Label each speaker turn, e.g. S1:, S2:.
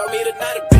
S1: call me the night